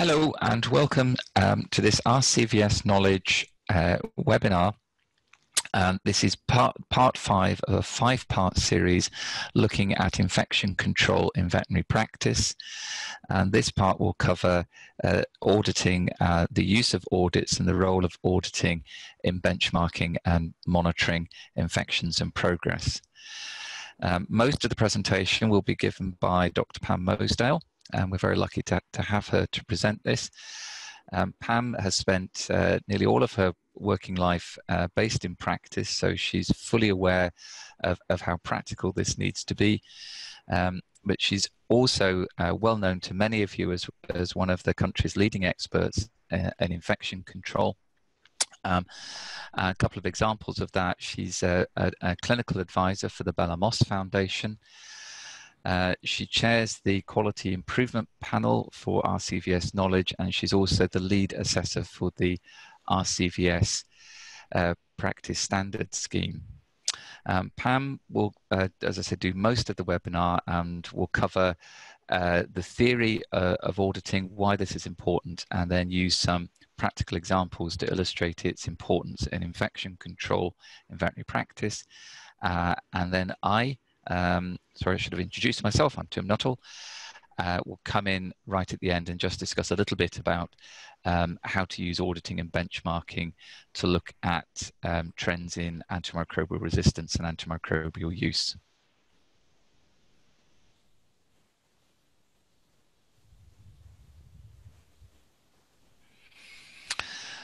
Hello and welcome um, to this RCVS Knowledge uh, webinar. Um, this is part, part five of a five part series looking at infection control in veterinary practice. And this part will cover uh, auditing, uh, the use of audits and the role of auditing in benchmarking and monitoring infections and progress. Um, most of the presentation will be given by Dr. Pam Mosedale and we're very lucky to, to have her to present this. Um, Pam has spent uh, nearly all of her working life uh, based in practice, so she's fully aware of, of how practical this needs to be. Um, but she's also uh, well known to many of you as, as one of the country's leading experts uh, in infection control. Um, a couple of examples of that, she's a, a, a clinical advisor for the Bella Moss Foundation. Uh, she chairs the Quality Improvement Panel for RCVS Knowledge, and she's also the lead assessor for the RCVS uh, Practice Standard Scheme. Um, Pam will, uh, as I said, do most of the webinar and will cover uh, the theory uh, of auditing, why this is important, and then use some practical examples to illustrate its importance in infection control in veterinary practice. and then I um, sorry, I should have introduced myself. I'm Tim Nuttall. Uh, we'll come in right at the end and just discuss a little bit about um, how to use auditing and benchmarking to look at um, trends in antimicrobial resistance and antimicrobial use.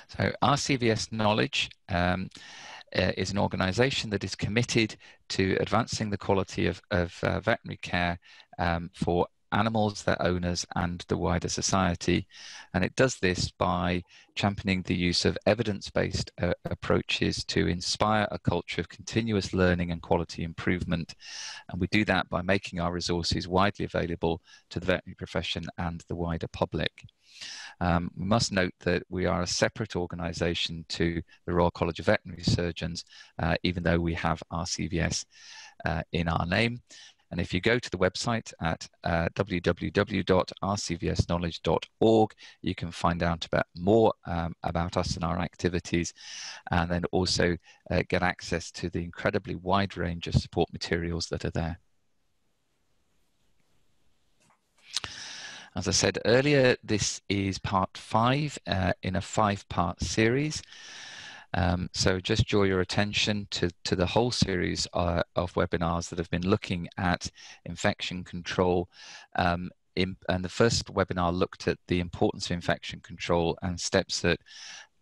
So RCVS knowledge um, uh, is an organization that is committed to advancing the quality of, of uh, veterinary care um, for animals, their owners, and the wider society. And it does this by championing the use of evidence based uh, approaches to inspire a culture of continuous learning and quality improvement. And we do that by making our resources widely available to the veterinary profession and the wider public. Um, we must note that we are a separate organisation to the Royal College of Veterinary Surgeons, uh, even though we have RCVS uh, in our name. And if you go to the website at uh, www.rcvsknowledge.org, you can find out about more um, about us and our activities, and then also uh, get access to the incredibly wide range of support materials that are there. As I said earlier, this is part five uh, in a five part series. Um, so just draw your attention to, to the whole series uh, of webinars that have been looking at infection control. Um, in, and the first webinar looked at the importance of infection control and steps that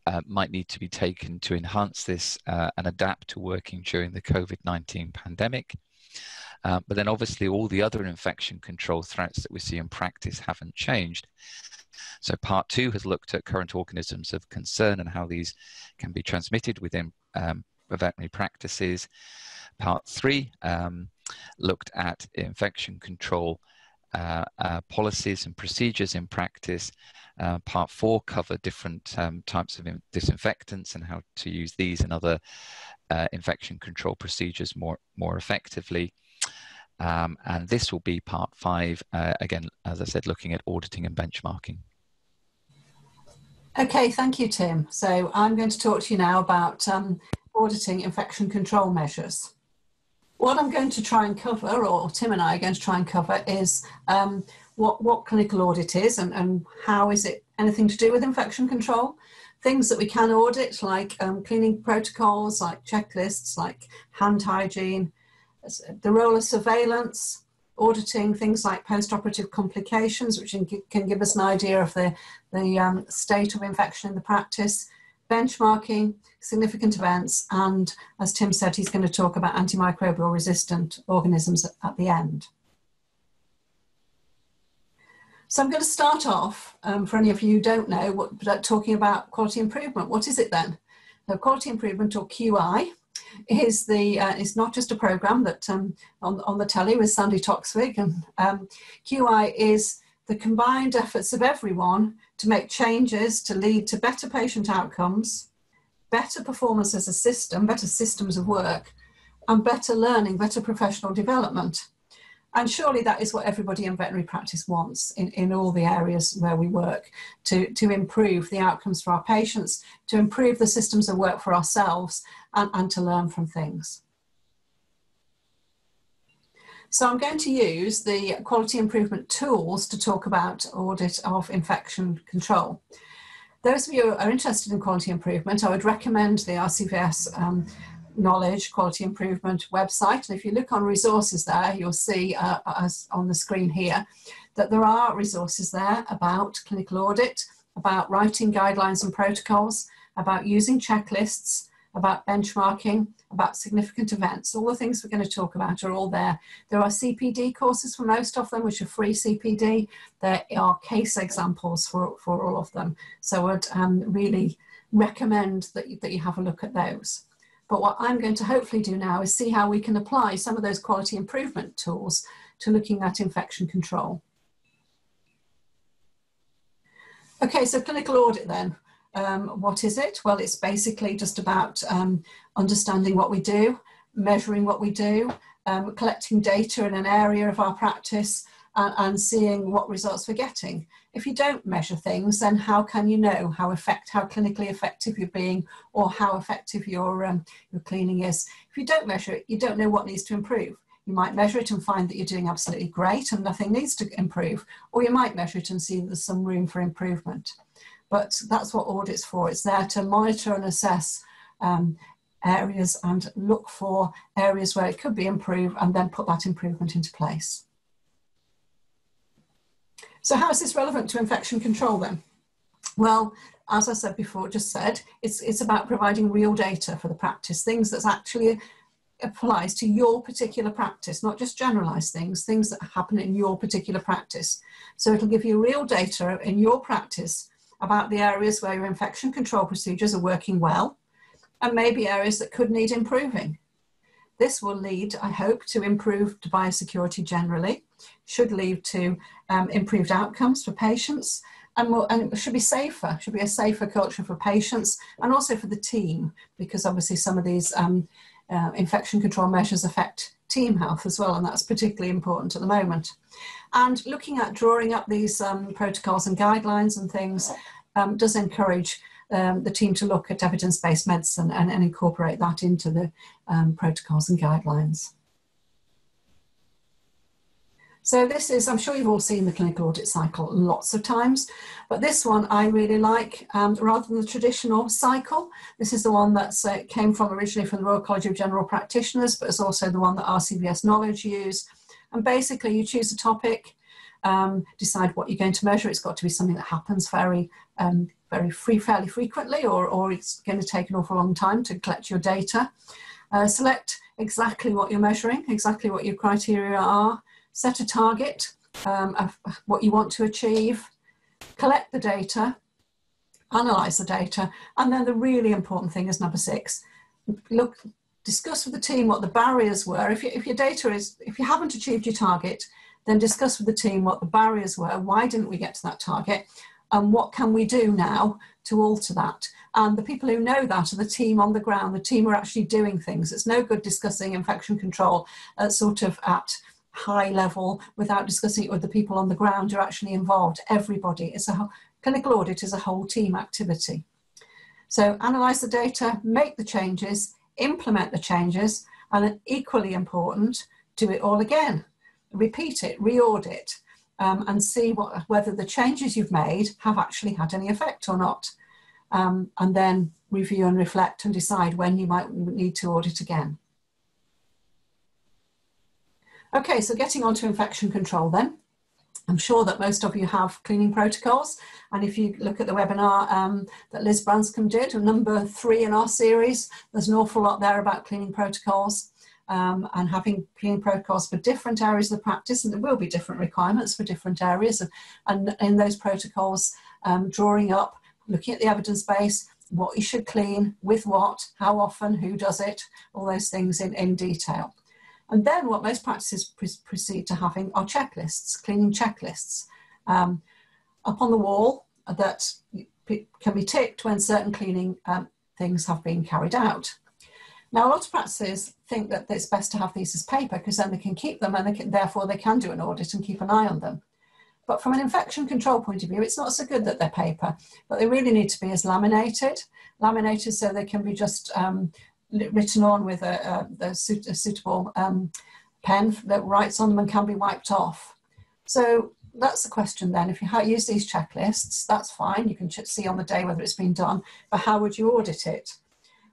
uh, might need to be taken to enhance this uh, and adapt to working during the COVID-19 pandemic. Uh, but then obviously all the other infection control threats that we see in practice haven't changed. So part two has looked at current organisms of concern and how these can be transmitted within um, veterinary practices. Part three um, looked at infection control uh, uh, policies and procedures in practice. Uh, part four covered different um, types of disinfectants and how to use these and other uh, infection control procedures more, more effectively. Um, and this will be part five, uh, again, as I said, looking at auditing and benchmarking. Okay, thank you, Tim. So I'm going to talk to you now about um, auditing infection control measures. What I'm going to try and cover, or Tim and I are going to try and cover, is um, what, what clinical audit is and, and how is it anything to do with infection control. Things that we can audit, like um, cleaning protocols, like checklists, like hand hygiene, the role of surveillance, auditing things like post-operative complications, which can give us an idea of the, the um, state of infection in the practice, benchmarking, significant events, and as Tim said, he's going to talk about antimicrobial resistant organisms at the end. So I'm going to start off, um, for any of you who don't know, what, talking about quality improvement. What is it then? So quality improvement or QI is the uh, is not just a program that um, on on the telly with Sandi Toksvig and um, QI is the combined efforts of everyone to make changes to lead to better patient outcomes, better performance as a system, better systems of work, and better learning, better professional development. And surely that is what everybody in veterinary practice wants in, in all the areas where we work to, to improve the outcomes for our patients, to improve the systems of work for ourselves, and, and to learn from things. So I'm going to use the quality improvement tools to talk about audit of infection control. Those of you who are interested in quality improvement, I would recommend the RCVS um, knowledge quality improvement website. And if you look on resources there, you'll see uh, as on the screen here that there are resources there about clinical audit, about writing guidelines and protocols, about using checklists, about benchmarking, about significant events. All the things we're going to talk about are all there. There are CPD courses for most of them, which are free CPD. There are case examples for, for all of them. So I'd um, really recommend that you, that you have a look at those. But what I'm going to hopefully do now is see how we can apply some of those quality improvement tools to looking at infection control. Okay, so clinical audit then. Um, what is it? Well, it's basically just about um, understanding what we do, measuring what we do, um, collecting data in an area of our practice, and seeing what results we're getting. If you don't measure things, then how can you know how effect, how clinically effective you're being, or how effective your um, your cleaning is? If you don't measure it, you don't know what needs to improve. You might measure it and find that you're doing absolutely great and nothing needs to improve, or you might measure it and see there's some room for improvement. But that's what audit's for. It's there to monitor and assess um, areas and look for areas where it could be improved and then put that improvement into place. So how is this relevant to infection control then? Well, as I said before, just said, it's, it's about providing real data for the practice, things that actually applies to your particular practice, not just generalized things, things that happen in your particular practice. So it'll give you real data in your practice about the areas where your infection control procedures are working well and maybe areas that could need improving. This will lead, I hope, to improved biosecurity generally, should lead to um, improved outcomes for patients, and, will, and should be safer, should be a safer culture for patients and also for the team, because obviously some of these um, uh, infection control measures affect team health as well, and that's particularly important at the moment. And looking at drawing up these um, protocols and guidelines and things um, does encourage um, the team to look at evidence-based medicine and, and, incorporate that into the um, protocols and guidelines. So this is, I'm sure you've all seen the clinical audit cycle lots of times, but this one I really like, um, rather than the traditional cycle. This is the one that uh, came from originally from the Royal College of General Practitioners, but it's also the one that RCVS Knowledge use. And basically you choose a topic, um, decide what you're going to measure. It's got to be something that happens very um, very free, fairly frequently, or, or it's going to take an awful long time to collect your data. Uh, select exactly what you're measuring, exactly what your criteria are, set a target um, of what you want to achieve, collect the data, analyze the data, and then the really important thing is number six, look, discuss with the team what the barriers were. If, you, if your data is, if you haven't achieved your target, then discuss with the team what the barriers were. Why didn't we get to that target? and what can we do now to alter that? And the people who know that are the team on the ground. The team are actually doing things. It's no good discussing infection control uh, sort of at high level without discussing it with the people on the ground who are actually involved. Everybody. It's a clinical audit is a whole team activity. So analyze the data, make the changes, implement the changes, and equally important, do it all again. Repeat it, re-audit, um, and see what, whether the changes you've made have actually had any effect or not. Um, and then review and reflect and decide when you might need to audit again. Okay, so getting on to infection control then. I'm sure that most of you have cleaning protocols. And if you look at the webinar um, that Liz Branscombe did, number three in our series, there's an awful lot there about cleaning protocols um, and having cleaning protocols for different areas of the practice, and there will be different requirements for different areas, and, and in those protocols, um, drawing up, looking at the evidence base, what you should clean, with what, how often, who does it, all those things in, in detail. And then what most practices pre proceed to having are checklists, cleaning checklists um, up on the wall that can be ticked when certain cleaning um, things have been carried out. Now, a lot of practices think that it's best to have these as paper because then they can keep them and they can, therefore they can do an audit and keep an eye on them. But from an infection control point of view, it's not so good that they're paper, but they really need to be as laminated, laminated so they can be just um, written on with a, a, a, suit, a suitable um, pen that writes on them and can be wiped off. So that's the question then. If you use these checklists, that's fine. You can see on the day whether it's been done, but how would you audit it?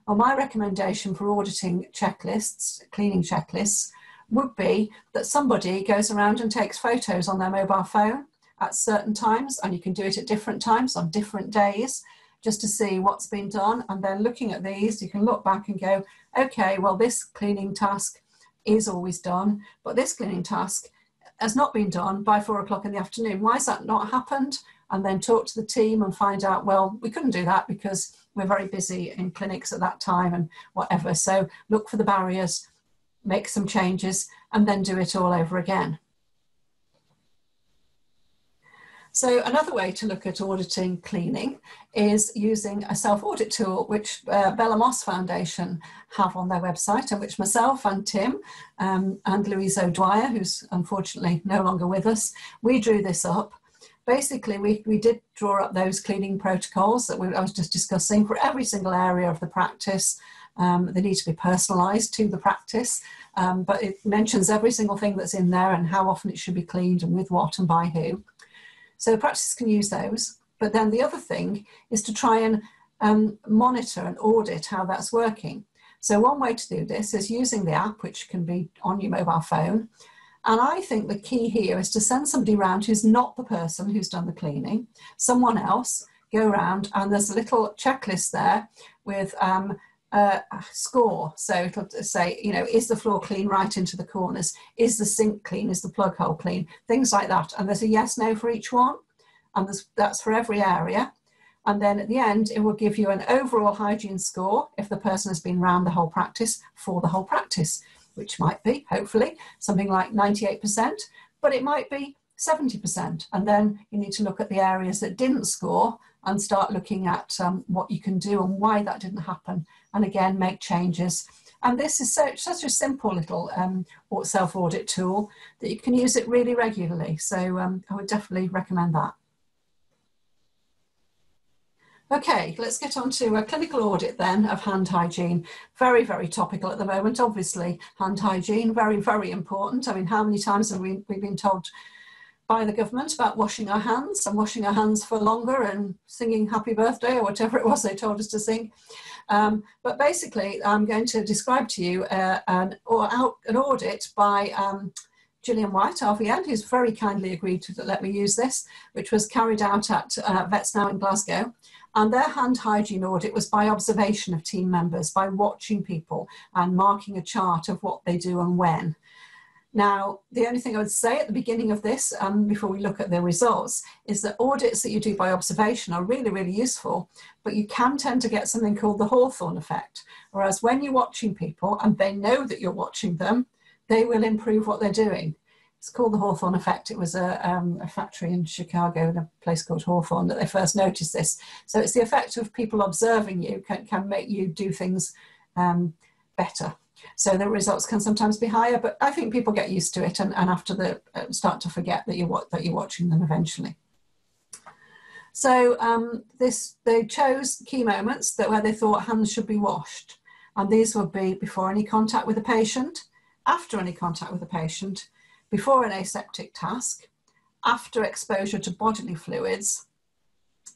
Well, my recommendation for auditing checklists, cleaning checklists, would be that somebody goes around and takes photos on their mobile phone at certain times, and you can do it at different times on different days just to see what's been done. And then looking at these, you can look back and go, okay, well, this cleaning task is always done, but this cleaning task has not been done by four o'clock in the afternoon. Why has that not happened? And then talk to the team and find out, well, we couldn't do that because we're very busy in clinics at that time and whatever. So look for the barriers, make some changes, and then do it all over again. So another way to look at auditing cleaning is using a self-audit tool, which uh, Bella Moss Foundation have on their website and which myself and Tim um, and Louise O'Dwyer, who's unfortunately no longer with us, we drew this up. Basically, we, we did draw up those cleaning protocols that we, I was just discussing for every single area of the practice. Um, they need to be personalised to the practice, um, but it mentions every single thing that's in there and how often it should be cleaned and with what and by who. So practices can use those. But then the other thing is to try and um, monitor and audit how that's working. So one way to do this is using the app, which can be on your mobile phone. And I think the key here is to send somebody around who's not the person who's done the cleaning, someone else, go around and there's a little checklist there with um, uh, score. So it'll say, you know, is the floor clean right into the corners? Is the sink clean? Is the plug hole clean? Things like that. And there's a yes, no for each one. And that's for every area. And then at the end, it will give you an overall hygiene score if the person has been around the whole practice for the whole practice, which might be, hopefully, something like 98%, but it might be 70%. And then you need to look at the areas that didn't score and start looking at um, what you can do and why that didn't happen and again make changes. And this is such, such a simple little um, self-audit tool that you can use it really regularly. So um, I would definitely recommend that. Okay, let's get on to a clinical audit then of hand hygiene. Very, very topical at the moment, obviously. Hand hygiene, very, very important. I mean, how many times have we, we been told by the government about washing our hands and washing our hands for longer and singing happy birthday or whatever it was they told us to sing. Um, but basically, I'm going to describe to you uh, an, or out, an audit by um, Gillian White, RVN, who's very kindly agreed to let me use this, which was carried out at uh, Vets Now in Glasgow. And their hand hygiene audit was by observation of team members, by watching people and marking a chart of what they do and when. Now, the only thing I would say at the beginning of this, um, before we look at the results, is that audits that you do by observation are really, really useful, but you can tend to get something called the Hawthorne effect. Whereas when you're watching people and they know that you're watching them, they will improve what they're doing. It's called the Hawthorne effect. It was a, um, a factory in Chicago in a place called Hawthorne that they first noticed this. So it's the effect of people observing you can, can make you do things um, better. So the results can sometimes be higher, but I think people get used to it and, and after the uh, start to forget that you're that you're watching them eventually. So um, this they chose key moments that where they thought hands should be washed, and these would be before any contact with a patient, after any contact with a patient, before an aseptic task, after exposure to bodily fluids,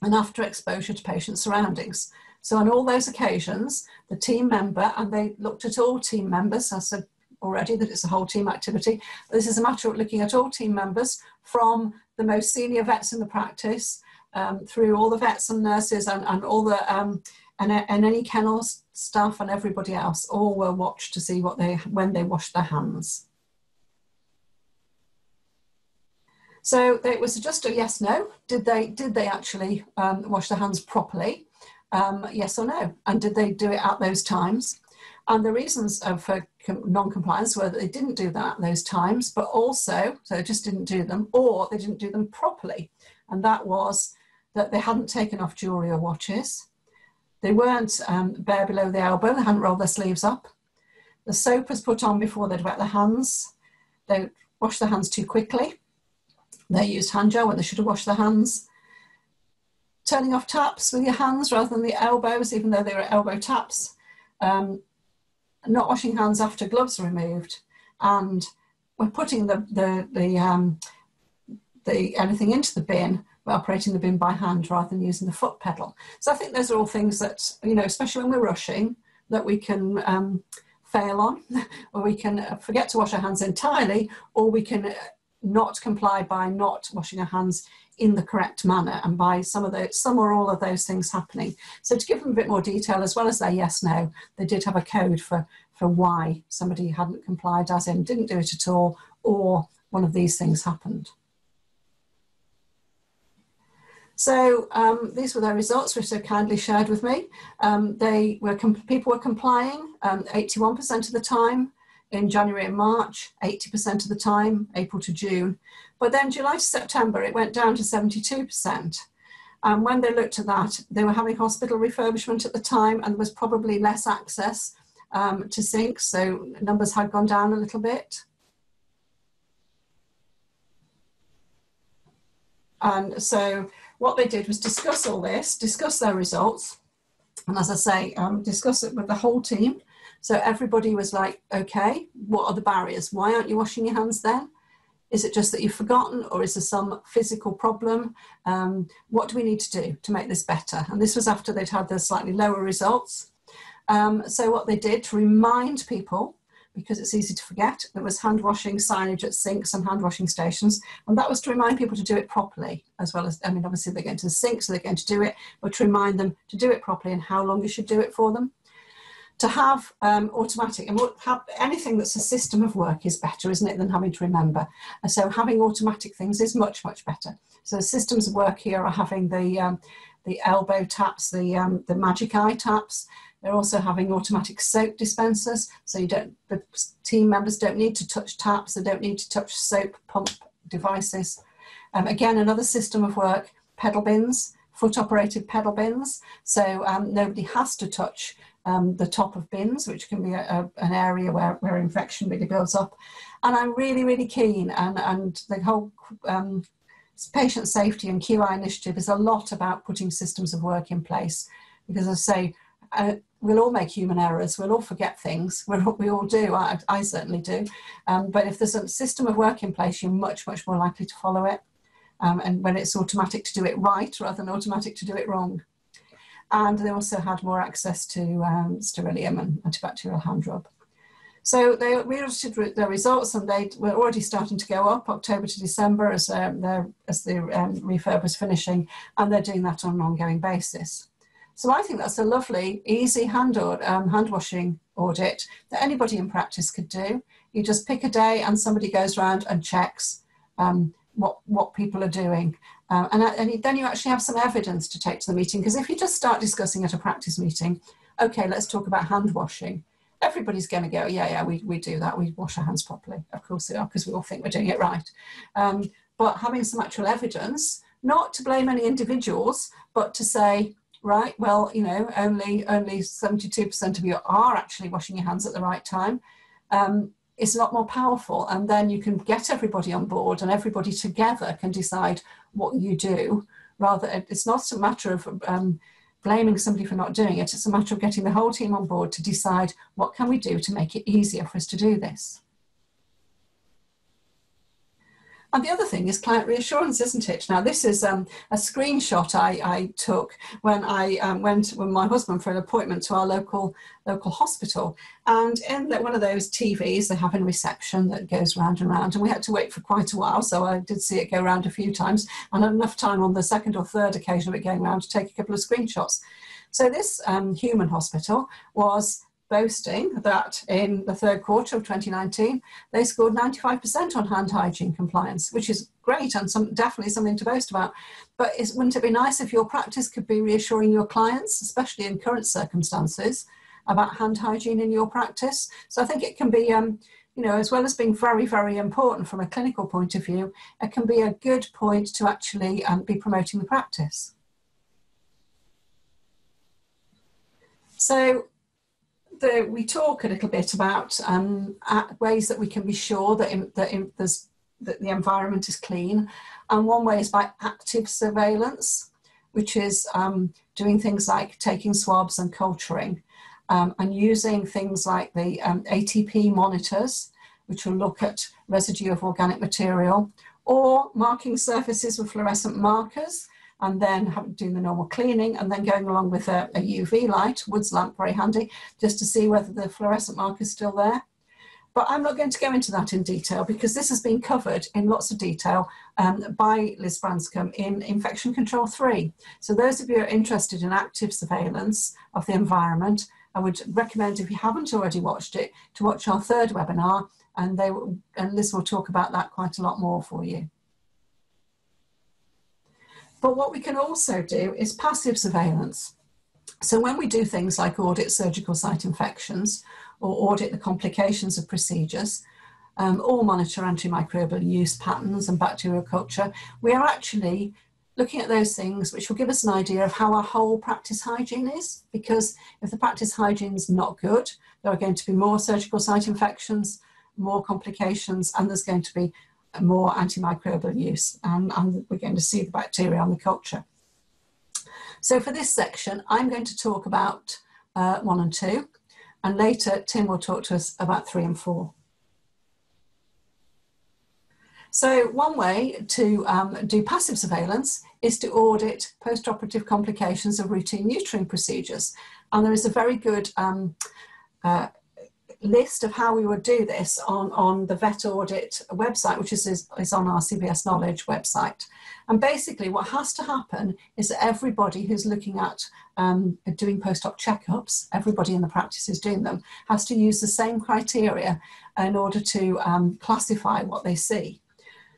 and after exposure to patient surroundings. So on all those occasions, the team member, and they looked at all team members, I said already that it's a whole team activity, this is a matter of looking at all team members from the most senior vets in the practice um, through all the vets and nurses and, and all the, um, and, and any kennels staff and everybody else all were watched to see what they, when they washed their hands. So it was just a yes, no. Did they, did they actually um, wash their hands properly? Um, yes or no? And did they do it at those times? And the reasons for non-compliance were that they didn't do that at those times, but also, so they just didn't do them, or they didn't do them properly. And that was that they hadn't taken off jewellery or watches. They weren't um, bare below the elbow, they hadn't rolled their sleeves up. The soap was put on before they'd wet their hands. They washed their hands too quickly. They used hand gel when they should have washed their hands. Turning off taps with your hands rather than the elbows, even though they were elbow taps. Um, not washing hands after gloves are removed. And we're putting the, the, the, um, the anything into the bin we're operating the bin by hand rather than using the foot pedal. So I think those are all things that, you know, especially when we're rushing, that we can um, fail on, or we can forget to wash our hands entirely, or we can not comply by not washing our hands in the correct manner and by some of the some or all of those things happening. So to give them a bit more detail as well as their yes no, they did have a code for for why somebody hadn't complied, as in didn't do it at all, or one of these things happened. So um, these were their results, which they kindly shared with me. Um, they were people were complying 81% um, of the time in January and March, 80% of the time, April to June. But then July to September, it went down to 72%. And when they looked at that, they were having hospital refurbishment at the time and there was probably less access um, to sinks, so numbers had gone down a little bit. And so what they did was discuss all this, discuss their results, and as I say, um, discuss it with the whole team. So everybody was like, okay, what are the barriers? Why aren't you washing your hands then? Is it just that you've forgotten, or is there some physical problem? Um, what do we need to do to make this better? And this was after they'd had the slightly lower results. Um, so, what they did to remind people because it's easy to forget. There was hand washing signage at sinks and hand washing stations, and that was to remind people to do it properly, as well as, I mean, obviously they're going to the sink, so they're going to do it, but to remind them to do it properly and how long you should do it for them. To have um, automatic, and have anything that's a system of work is better, isn't it, than having to remember. And so having automatic things is much, much better. So systems of work here are having the, um, the elbow taps, the, um, the magic eye taps, they're also having automatic soap dispensers, so you don't, the team members don't need to touch taps, they don't need to touch soap pump devices. Um, again, another system of work, pedal bins, foot operated pedal bins. So um, nobody has to touch um, the top of bins, which can be a, a, an area where, where infection really builds up. And I'm really, really keen, and, and the whole um, patient safety and QI initiative is a lot about putting systems of work in place. Because as I say, uh, we'll all make human errors. We'll all forget things. we we all do. I, I certainly do. Um, but if there's a system of work in place, you're much, much more likely to follow it. Um, and when it's automatic to do it right rather than automatic to do it wrong. And they also had more access to um, Sterillium and antibacterial hand rub. So they re-audited their results and they were already starting to go up October to December as, um, as the um, refurb was finishing, and they're doing that on an ongoing basis. So I think that's a lovely, easy hand, or, um, hand washing audit that anybody in practice could do. You just pick a day and somebody goes around and checks um, what, what people are doing. Uh, and, and then you actually have some evidence to take to the meeting because if you just start discussing at a practice meeting, okay, let's talk about hand washing. Everybody's going to go, yeah, yeah, we, we do that. We wash our hands properly. Of course they are because we all think we're doing it right. Um, but having some actual evidence, not to blame any individuals, but to say, right, well, you know, only only 72% of you are actually washing your hands at the right time. Um, it's a lot more powerful, and then you can get everybody on board, and everybody together can decide what you do. Rather, it's not a matter of um, blaming somebody for not doing it. It's a matter of getting the whole team on board to decide what can we do to make it easier for us to do this. And the other thing is client reassurance, isn't it? Now, this is um, a screenshot I, I took when I um, went with my husband for an appointment to our local local hospital. And in one of those TVs they have in reception that goes round and round, and we had to wait for quite a while. So I did see it go round a few times, and enough time on the second or third occasion of it going round to take a couple of screenshots. So this um, human hospital was boasting that in the third quarter of 2019, they scored 95% on hand hygiene compliance, which is great and some, definitely something to boast about. But wouldn't it be nice if your practice could be reassuring your clients, especially in current circumstances, about hand hygiene in your practice? So I think it can be, um, you know, as well as being very, very important from a clinical point of view, it can be a good point to actually um, be promoting the practice. So the, we talk a little bit about um, ways that we can be sure that, in, that, in, that the environment is clean. And one way is by active surveillance, which is um, doing things like taking swabs and culturing um, and using things like the um, ATP monitors, which will look at residue of organic material, or marking surfaces with fluorescent markers, and then doing the normal cleaning, and then going along with a, a UV light, Woods lamp, very handy, just to see whether the fluorescent mark is still there. But I'm not going to go into that in detail because this has been covered in lots of detail um, by Liz Branscombe in Infection Control 3. So those of you who are interested in active surveillance of the environment, I would recommend, if you haven't already watched it, to watch our third webinar, and, they, and Liz will talk about that quite a lot more for you. But what we can also do is passive surveillance. So when we do things like audit surgical site infections or audit the complications of procedures, um, or monitor antimicrobial use patterns and bacterial culture, we are actually looking at those things which will give us an idea of how our whole practice hygiene is because if the practice hygiene is not good there are going to be more surgical site infections more complications and there's going to be more antimicrobial use and, and we're going to see the bacteria on the culture so for this section i'm going to talk about uh, one and two and later tim will talk to us about three and four so one way to um, do passive surveillance is to audit post-operative complications of routine neutering procedures. And there is a very good um, uh, list of how we would do this on, on the vet audit website, which is, is, is, on RCVS Knowledge website. And basically what has to happen is that everybody who's looking at um, doing post-op checkups, everybody in the practice is doing them, has to use the same criteria in order to um, classify what they see.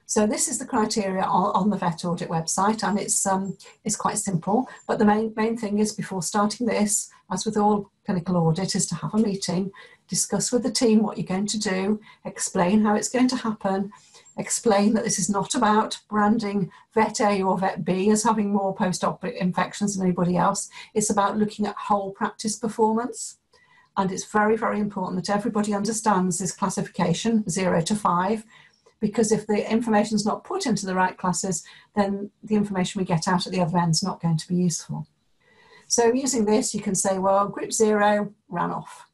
So this is the criteria on, on the vet audit website and it's, um, it's quite simple. But the main, main thing is before starting this, as with all clinical audit, is to have a meeting, discuss with the team what you're going to do, explain how it's going to happen, explain that this is not about branding vet A or vet B as having more post-op infections than anybody else. It's about looking at whole practice performance. And it's very, very important that everybody understands this classification, zero to five, because if the information is not put into the right classes, then the information we get out at the other end is not going to be useful. So using this, you can say, well, group zero ran off.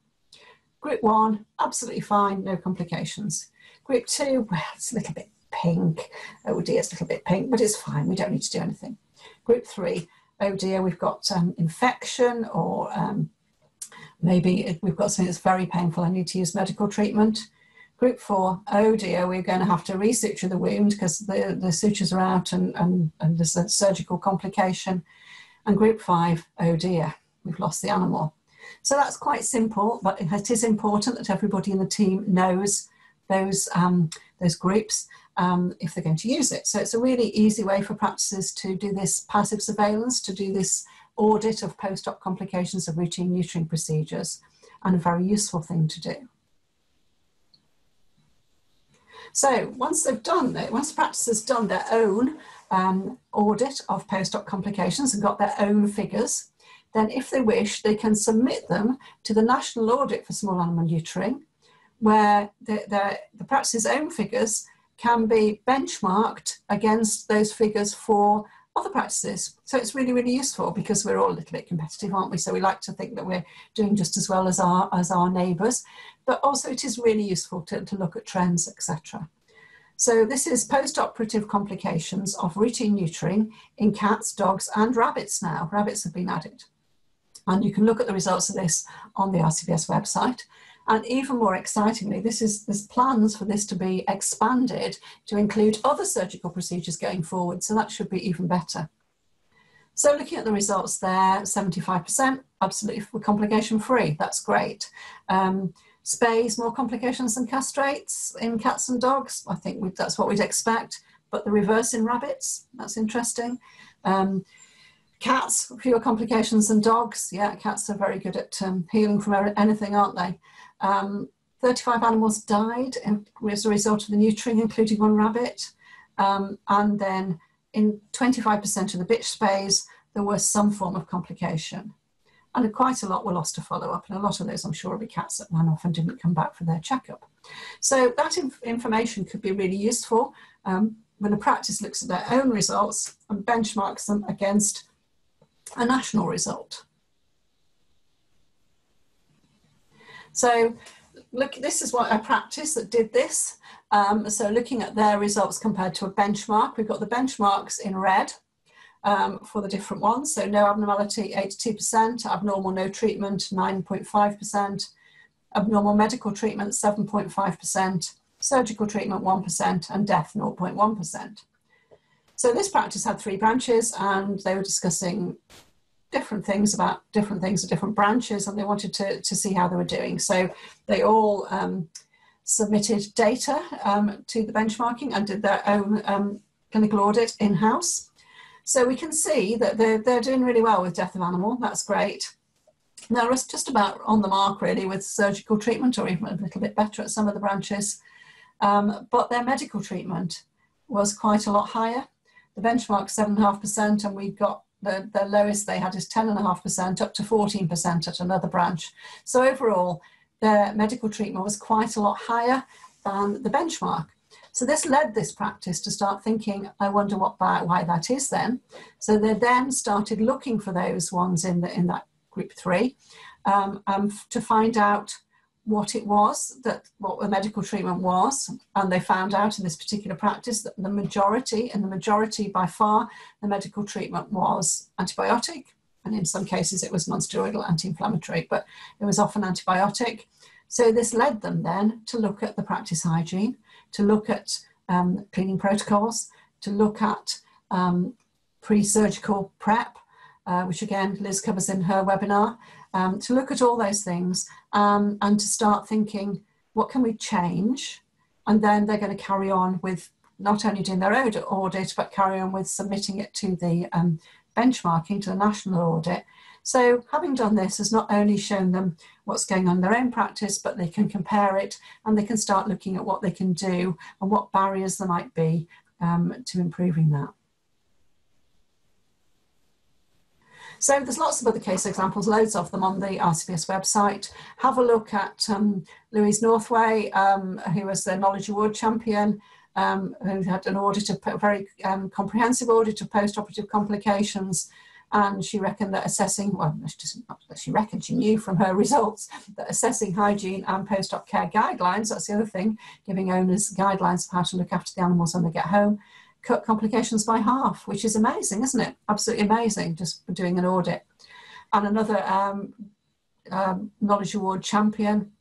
Group one, absolutely fine, no complications. Group two, well, it's a little bit pink. Oh dear, it's a little bit pink, but it's fine. We don't need to do anything. Group three, oh dear, we've got um, infection or um, maybe we've got something that's very painful. I need to use medical treatment. Group four, oh dear, we're going to have to resuture the wound because the, the sutures are out and, and, and there's a surgical complication. And group five, oh dear, we've lost the animal. So that's quite simple, but it is important that everybody in the team knows those, um, those groups um, if they're going to use it. So it's a really easy way for practices to do this passive surveillance, to do this audit of post-op complications of routine neutering procedures, and a very useful thing to do. So once they've done it, once the practice has done their own um, audit of post-op complications and got their own figures, then if they wish, they can submit them to the National Audit for Small Animal Neutering, where the, the, the practice's own figures can be benchmarked against those figures for other practices. So it's really, really useful because we're all a little bit competitive, aren't we? So we like to think that we're doing just as well as our as our neighbours. But also it is really useful to, to look at trends, etc. So this is post-operative complications of routine neutering in cats, dogs and rabbits now. Rabbits have been added. And you can look at the results of this on the RCVS website. And even more excitingly, this is, there's plans for this to be expanded to include other surgical procedures going forward. So that should be even better. So looking at the results there, 75%, absolutely complication free. That's great. Um, spays, more complications than castrates in cats and dogs. I think we, that's what we'd expect. But the reverse in rabbits, that's interesting. Um, cats, fewer complications than dogs. Yeah, cats are very good at um, healing from anything, aren't they? Um, 35 animals died as a result of the neutering, including one rabbit. Um, and then in 25% of the bitch spays, there was some form of complication. and quite a lot were lost to follow up, and a lot of those I'm sure will be cats that ran off and didn't come back for their checkup. So that inf information could be really useful um, when a practice looks at their own results and benchmarks them against a national result. So look, this is what a practice that did this. Um, so looking at their results compared to a benchmark, we've got the benchmarks in red um, for the different ones. So no abnormality, 82%, abnormal no treatment, 9.5%, abnormal medical treatment, 7.5%, surgical treatment, 1%, and death, 0.1%. So this practice had three branches and they were discussing different things about different things at different branches and they wanted to, to see how they were doing. So they all um, submitted data um, to the benchmarking and did their own um, clinical audit in-house. So we can see that they're, they're doing really well with death of animal. That's great. They're just about on the mark really with surgical treatment or even a little bit better at some of the branches. Um, but their medical treatment was quite a lot higher. The benchmark 7.5% and we got the, the lowest they had is 10.5% up to 14% at another branch. So overall, their medical treatment was quite a lot higher than the benchmark. So this led this practice to start thinking, I wonder what why that is then. So they then started looking for those ones in, the, in that group three um, um, to find out what it was that what the medical treatment was and they found out in this particular practice that the majority and the majority by far the medical treatment was antibiotic and in some cases it was non-steroidal anti-inflammatory but it was often antibiotic. So this led them then to look at the practice hygiene to look at um, cleaning protocols, to look at um, pre-surgical prep, uh, which again Liz covers in her webinar, um, to look at all those things um, and to start thinking, what can we change? And then they're going to carry on with not only doing their own audit, but carry on with submitting it to the um, benchmarking, to the national audit, so having done this has not only shown them what's going on in their own practice, but they can compare it and they can start looking at what they can do and what barriers there might be um, to improving that. So there's lots of other case examples, loads of them on the RCVS website. Have a look at um, Louise Northway, um, who was the Knowledge Award champion, um, who had an audit of, a very um, comprehensive audit of post-operative complications and she reckoned that assessing, well, she, she reckoned, she knew from her results that assessing hygiene and post-op care guidelines, that's the other thing, giving owners guidelines of how to look after the animals when they get home, cut complications by half, which is amazing, isn't it? Absolutely amazing, just doing an audit. And another um, um, Knowledge Award champion,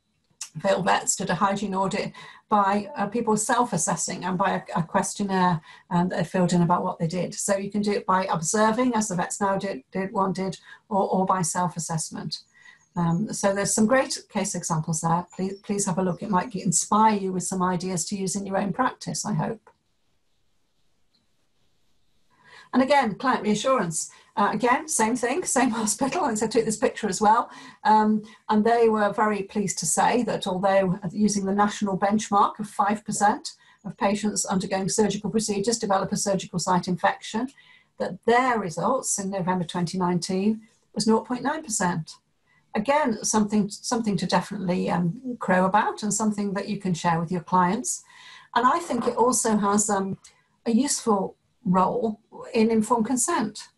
Phil Vets, did a hygiene audit by uh, people self-assessing and by a, a questionnaire um, that they filled in about what they did. So you can do it by observing, as the vets now did, did one did, or, or by self-assessment. Um, so there's some great case examples there. Please, please have a look. It might inspire you with some ideas to use in your own practice, I hope. And again, client reassurance. Uh, again, same thing, same hospital, and so I took this picture as well. Um, and they were very pleased to say that although using the national benchmark of 5% of patients undergoing surgical procedures develop a surgical site infection, that their results in November 2019 was 0.9%. Again, something, something to definitely um, crow about and something that you can share with your clients. And I think it also has um, a useful role in informed consent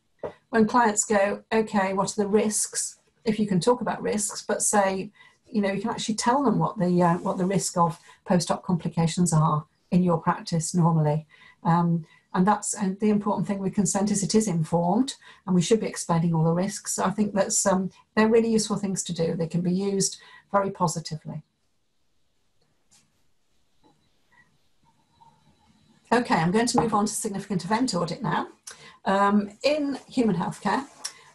when clients go, okay, what are the risks? If you can talk about risks, but say, you know, you can actually tell them what the uh, what the risk of post-op complications are in your practice normally. Um, and that's and the important thing with consent is it is informed and we should be explaining all the risks. So I think that's um, they're really useful things to do. They can be used very positively. Okay, I'm going to move on to significant event audit now. Um, in human healthcare,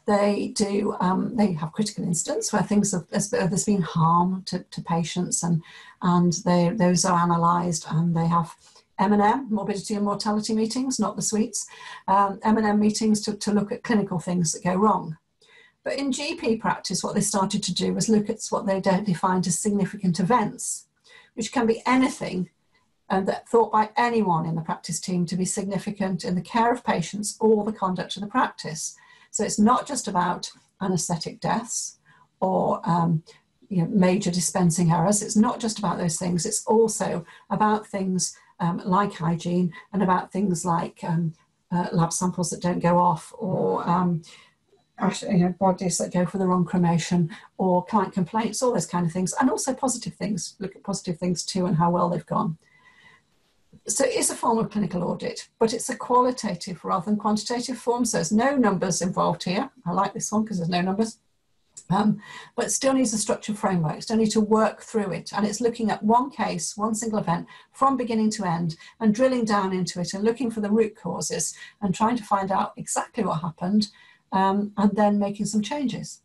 they do um, they have critical incidents where things have there's been harm to, to patients and and they those are analysed and they have M&M, morbidity and mortality meetings, not the sweets, um, M&M meetings to, to look at clinical things that go wrong. But in GP practice, what they started to do was look at what they defined as significant events, which can be anything and that thought by anyone in the practice team to be significant in the care of patients or the conduct of the practice. So it's not just about anaesthetic deaths or um, you know, major dispensing errors. It's not just about those things. It's also about things um, like hygiene and about things like um, uh, lab samples that don't go off or um, you know, bodies that go for the wrong cremation or client complaints, all those kind of things. And also positive things, look at positive things too and how well they've gone. So it's a form of clinical audit, but it's a qualitative rather than quantitative form. So there's no numbers involved here. I like this one because there's no numbers. Um, but still needs a structured framework, still need to work through it. And it's looking at one case, one single event from beginning to end and drilling down into it and looking for the root causes and trying to find out exactly what happened um, and then making some changes.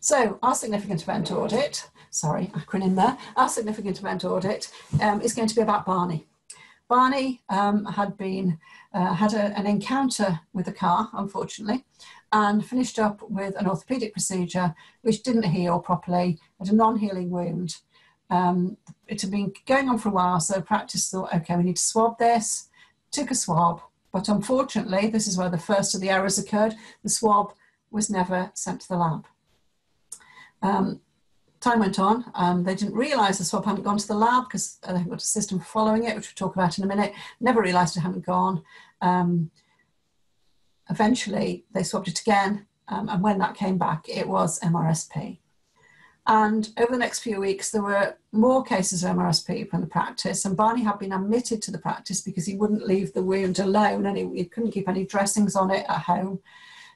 So our significant event audit, sorry, acronym there, our significant event audit um, is going to be about Barney. Barney um, had been uh, had a, an encounter with a car, unfortunately, and finished up with an orthopedic procedure which didn't heal properly, had a non-healing wound. Um, it had been going on for a while, so practice thought, okay, we need to swab this. Took a swab, but unfortunately, this is where the first of the errors occurred. The swab was never sent to the lab. Um, time went on. Um, they didn't realise the swab hadn't gone to the lab because they have got a system following it, which we'll talk about in a minute. Never realised it hadn't gone. Um, eventually, they swabbed it again, um, and when that came back, it was MRSP. And over the next few weeks, there were more cases of MRSP from the practice, and Barney had been admitted to the practice because he wouldn't leave the wound alone and he, he couldn't keep any dressings on it at home.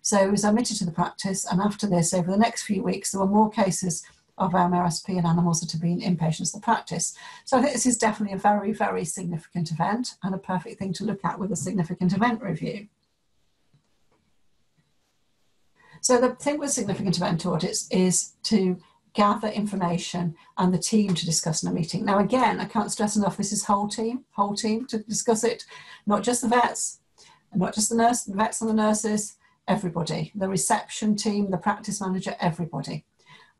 So he was admitted to the practice, and after this, over the next few weeks, there were more cases of MRSP in animals that have been in patients to practice. So I think this is definitely a very, very significant event and a perfect thing to look at with a significant event review. So the thing with significant event audits is to gather information and the team to discuss in a meeting. Now, again, I can't stress enough, this is whole team, whole team to discuss it, not just the vets, not just the nurse, the vets and the nurses, everybody, the reception team, the practice manager, everybody.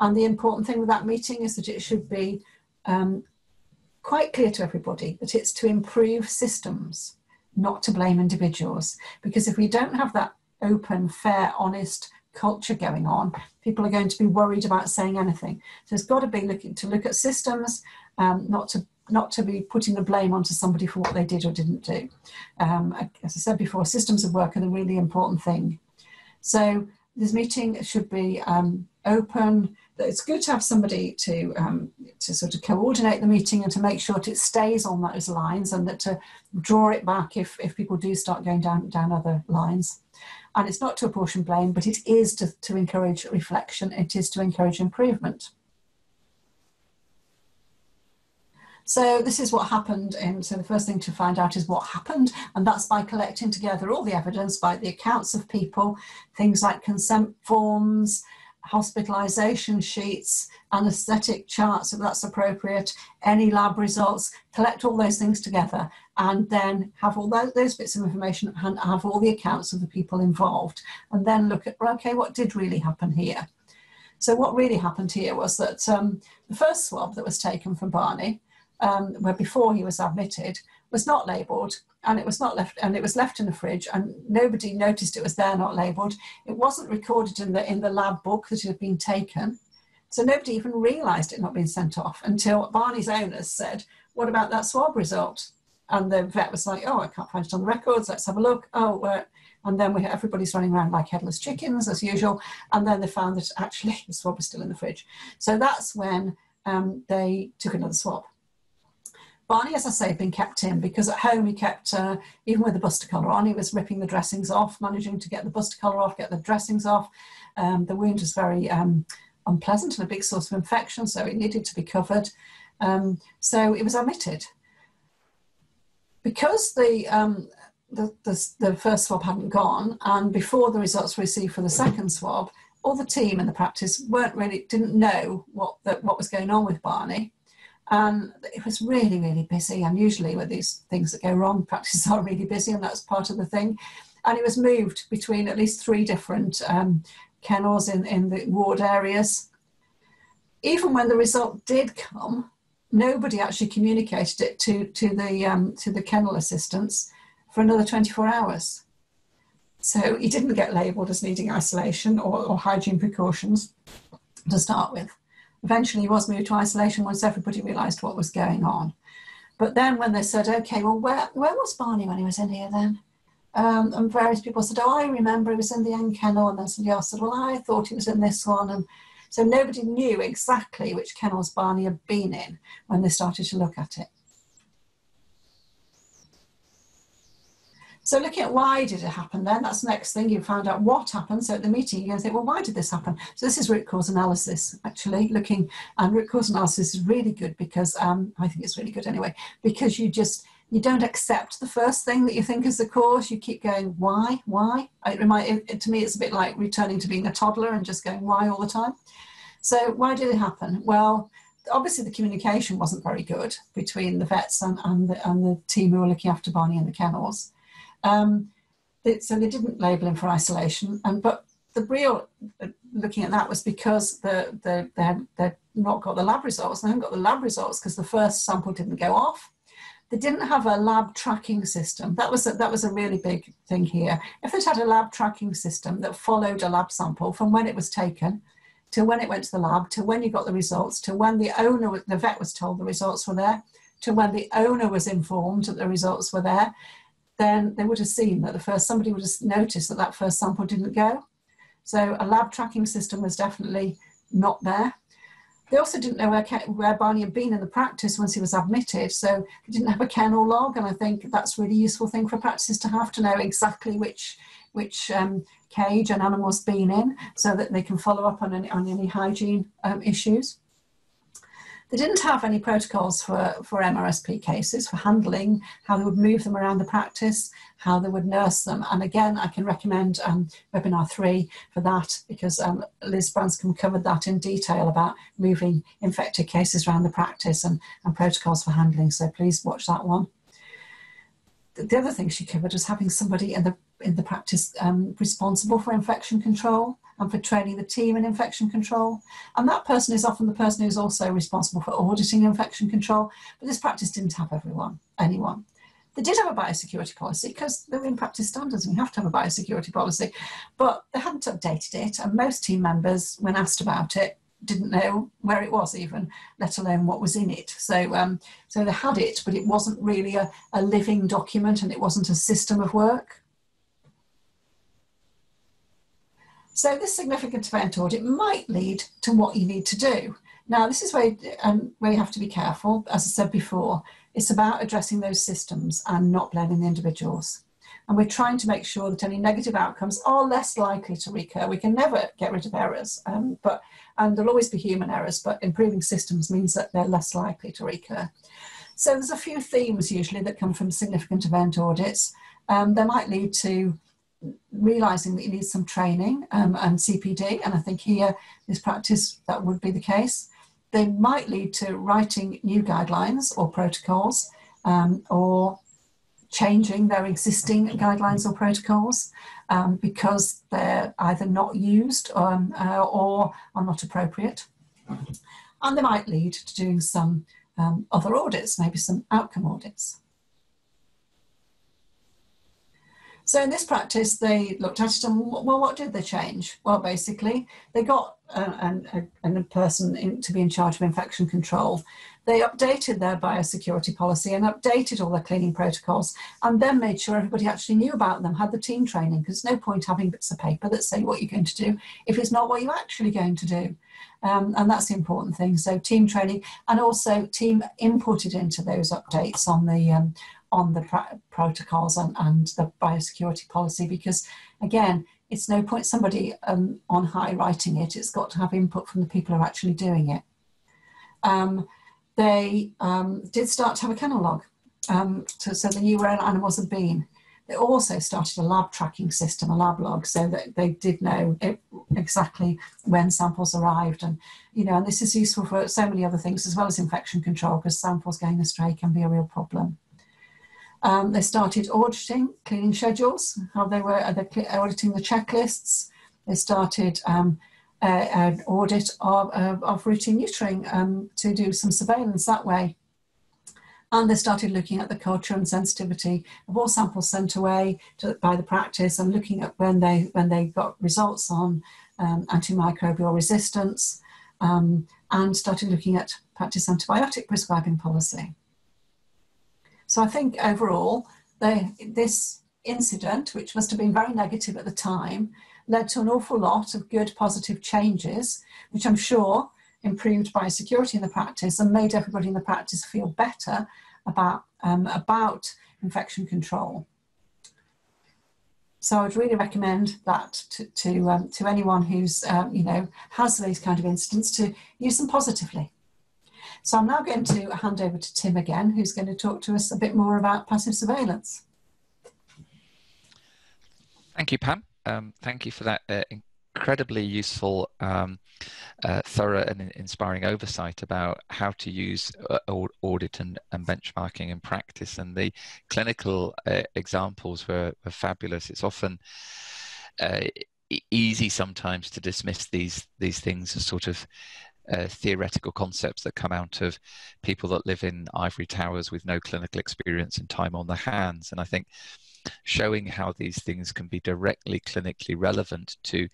And the important thing with that meeting is that it should be um, quite clear to everybody that it's to improve systems, not to blame individuals. Because if we don't have that open, fair, honest culture going on, people are going to be worried about saying anything. So it's got to be looking to look at systems, um, not to not to be putting the blame onto somebody for what they did or didn't do. Um, as I said before, systems of work are the really important thing. So this meeting should be um, open, it's good to have somebody to um, to sort of coordinate the meeting and to make sure that it stays on those lines and that to draw it back if, if people do start going down down other lines. And it's not to apportion blame, but it is to, to encourage reflection, it is to encourage improvement. So this is what happened. And so the first thing to find out is what happened, and that's by collecting together all the evidence, by the accounts of people, things like consent forms, hospitalisation sheets, anaesthetic charts if that's appropriate, any lab results, collect all those things together and then have all those, those bits of information and have all the accounts of the people involved and then look at, okay, what did really happen here? So what really happened here was that um, the first swab that was taken from Barney, um, where before he was admitted, was not labelled and it was not left and it was left in the fridge and nobody noticed it was there not labelled. It wasn't recorded in the in the lab book that it had been taken. So nobody even realised it not being sent off until Barney's owners said, What about that swab result? And the vet was like, Oh, I can't find it on the records, let's have a look. Oh, and then we, everybody's running around like headless chickens as usual. And then they found that actually the swab was still in the fridge. So that's when um, they took another swab. Barney, as I say, had been kept in because at home he kept, uh, even with the buster collar on, he was ripping the dressings off, managing to get the buster collar off, get the dressings off. Um, the wound was very um, unpleasant and a big source of infection, so it needed to be covered. Um, so it was omitted. Because the, um, the, the, the first swab hadn't gone, and before the results were received for the second swab, all the team in the practice weren't really didn't know what the, what was going on with Barney. And it was really, really busy. And usually, with these things that go wrong, practices are really busy, and that's part of the thing. And it was moved between at least three different um, kennels in, in the ward areas. Even when the result did come, nobody actually communicated it to, to, the, um, to the kennel assistants for another 24 hours. So he didn't get labelled as needing isolation or, or hygiene precautions to start with. Eventually, he was moved to isolation once everybody realised what was going on. But then, when they said, "Okay, well, where where was Barney when he was in here then?" Um, and various people said, "Oh, I remember he was in the end kennel," and then somebody else said, "Well, I thought he was in this one," and so nobody knew exactly which kennels Barney had been in when they started to look at it. So looking at why did it happen then, that's the next thing, you found out what happened. So at the meeting, you're going to think, well, why did this happen? So this is root cause analysis, actually, looking, and root cause analysis is really good because, um, I think it's really good anyway, because you just, you don't accept the first thing that you think is the cause. You keep going, why, why? It remind, it, to me, it's a bit like returning to being a toddler and just going, why all the time. So why did it happen? Well, obviously the communication wasn't very good between the vets and, and, the, and the team who were looking after Barney in the kennels. Um, so they didn't label him for isolation. And but the real uh, looking at that was because the, the, they had they'd not got the lab results. They hadn't got the lab results because the first sample didn't go off. They didn't have a lab tracking system. That was a, that was a really big thing here. If they'd had a lab tracking system that followed a lab sample from when it was taken to when it went to the lab to when you got the results to when the owner, the vet was told the results were there to when the owner was informed that the results were there, then they would have seen that the first, somebody would have noticed that that first sample didn't go. So a lab tracking system was definitely not there. They also didn't know where, where Barney had been in the practice once he was admitted, so they didn't have a kennel log, and I think that's really useful thing for practices to have to know exactly which which um, cage an animal's been in, so that they can follow up on any, on any hygiene um, issues. They didn't have any protocols for, for MRSP cases, for handling, how they would move them around the practice, how they would nurse them. And again, I can recommend um, webinar three for that because um, Liz Branscombe covered that in detail about moving infected cases around the practice and, and protocols for handling. So please watch that one. The other thing she covered was having somebody in the in the practice um, responsible for infection control and for training the team in infection control. And that person is often the person who's also responsible for auditing infection control. But this practice didn't have everyone, anyone. They did have a biosecurity policy because they're in practice standards and we have to have a biosecurity policy, but they hadn't updated it. And most team members, when asked about it, didn't know where it was even, let alone what was in it. So, um, so they had it, but it wasn't really a, a living document and it wasn't a system of work. So this significant event audit might lead to what you need to do. Now, this is where, um, where you have to be careful. As I said before, it's about addressing those systems and not blaming the individuals. And we're trying to make sure that any negative outcomes are less likely to recur. We can never get rid of errors, um, but and there'll always be human errors, but improving systems means that they're less likely to recur. So there's a few themes usually that come from significant event audits. Um, they might lead to realizing that you need some training um, and CPD, and I think here this practice that would be the case. They might lead to writing new guidelines or protocols um, or changing their existing guidelines or protocols um, because they're either not used um, uh, or are not appropriate. And they might lead to doing some um, other audits, maybe some outcome audits. So in this practice, they looked at it and, well, what did they change? Well, basically, they got a, a, a person in, to be in charge of infection control. They updated their biosecurity policy and updated all their cleaning protocols and then made sure everybody actually knew about them, had the team training, because no point having bits of paper that say what you're going to do if it's not what you're actually going to do. Um, and that's the important thing. So team training and also team inputted into those updates on the um, on the pr- protocols and, and the biosecurity policy because again it's no point somebody um, on high writing it. It's got to have input from the people who are actually doing it. Um, they um, did start to have a kennel log um, to, so they knew where animals had been. They also started a lab tracking system a lab log so that they did know it, exactly when samples arrived. And you know and this is useful for so many other things as well as infection control because samples going astray can be a real problem um, they started auditing cleaning schedules, how they were uh, auditing the checklists. They started um, uh, an audit of, of routine neutering um, to do some surveillance that way. and they started looking at the culture and sensitivity of all samples sent away to, by the practice and looking at when they when they got results on um, antimicrobial resistance um, and started looking at practice antibiotic prescribing policy. So I think overall, this incident, which must have been very negative at the time, led to an awful lot of good positive changes, which I'm sure improved biosecurity in the practice and made everybody in the practice feel better about, um, about infection control. So I'd really recommend that to, to, um, to anyone who's, um, you know, has these kind of incidents to use them positively. So I'm now going to hand over to Tim again, who's going to talk to us a bit more about passive surveillance. Thank you, Pam. Um, thank you for that uh, incredibly useful, um, uh, thorough and inspiring oversight about how to use uh, audit and, and, benchmarking in practice. And the clinical uh, examples were, were, fabulous. It's often uh, easy sometimes to dismiss these these things as sort of uh, theoretical concepts that come out of people that live in ivory towers with no clinical experience and time on their hands. And I think showing how these things can be directly clinically relevant to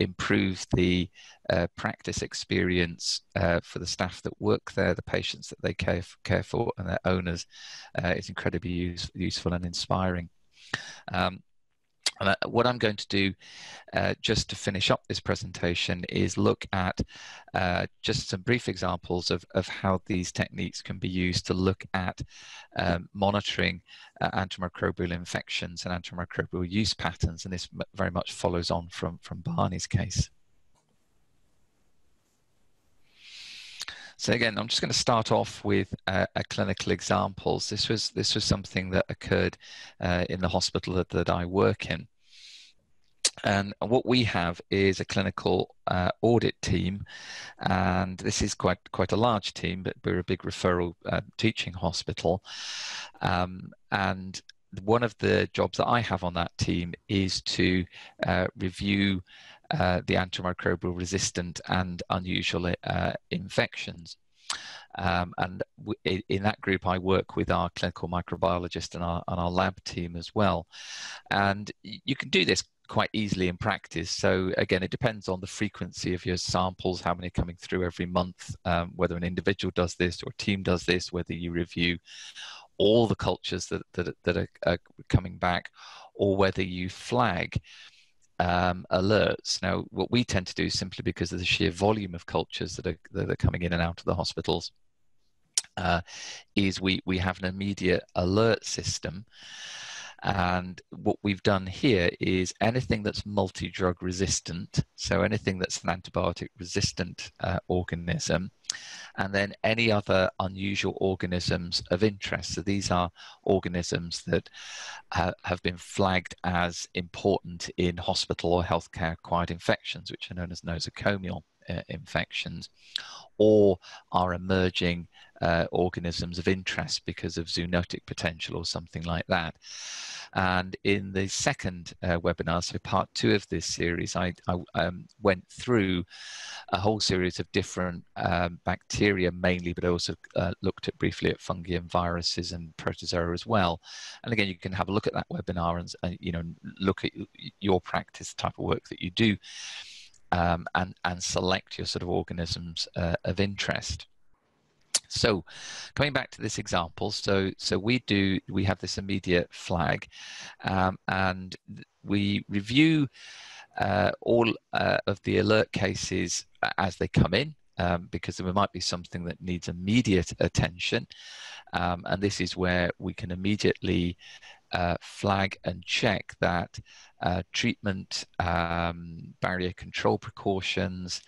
improve the uh, practice experience uh, for the staff that work there, the patients that they care, care for, and their owners uh, is incredibly use, useful and inspiring. Um, and uh, what I'm going to do uh, just to finish up this presentation is look at uh, just some brief examples of, of how these techniques can be used to look at um, monitoring uh, antimicrobial infections and antimicrobial use patterns. And this very much follows on from, from Barney's case. So again, I'm just going to start off with uh, a clinical examples. This was this was something that occurred uh, in the hospital that, that, I work in. And what we have is a clinical uh, audit team, and this is quite quite a large team, but we're a big referral uh, teaching hospital. Um, and one of the jobs that I have on that team is to uh, review uh, the antimicrobial resistant and unusual uh, infections. Um, and in that group, I work with our clinical microbiologist and our, and our lab team as well. And you can do this quite easily in practice. So again, it depends on the frequency of your samples, how many are coming through every month, um, whether an individual does this or a team does this, whether you review all the cultures that, that, that are, are coming back, or whether you flag um, alerts. Now, what we tend to do simply because of the sheer volume of cultures that are, that are coming in and out of the hospitals uh, is we, we have an immediate alert system. And what we've done here is anything that's multi drug resistant, so anything that's an antibiotic resistant uh, organism, and then any other unusual organisms of interest. So these are organisms that uh, have been flagged as important in hospital or healthcare acquired infections, which are known as nosocomial uh, infections, or are emerging uh, organisms of interest because of zoonotic potential or something like that. And in the second uh, webinar, so part two of this series, I, I um, went through a whole series of different um, bacteria mainly, but I also uh, looked at briefly at fungi and viruses and protozoa as well. And again, you can have a look at that webinar and, uh, you know, look at your practice type of work that you do um, and, and select your sort of organisms uh, of interest. So coming back to this example, so so we do we have this immediate flag, um, and we review uh, all uh, of the alert cases as they come in. Um, because there might be something that needs immediate attention, um, and this is where we can immediately uh, flag and check that uh, treatment um, barrier control precautions,